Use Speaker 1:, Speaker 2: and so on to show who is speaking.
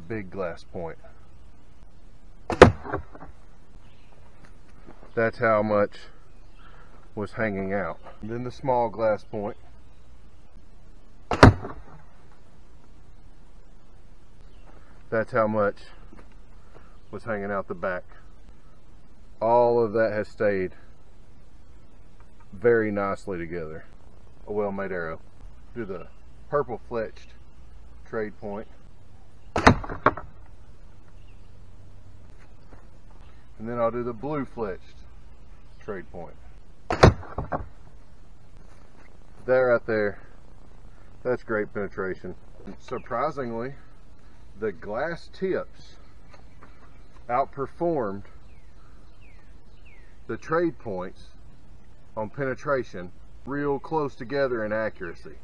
Speaker 1: big glass point. That's how much was hanging out. And then the small glass point. That's how much was hanging out the back. All of that has stayed very nicely together. A well-made arrow. Do the purple fletched trade point. And then I'll do the blue fletched trade point. That right there, that's great penetration. Surprisingly, the glass tips outperformed the trade points on penetration real close together in accuracy.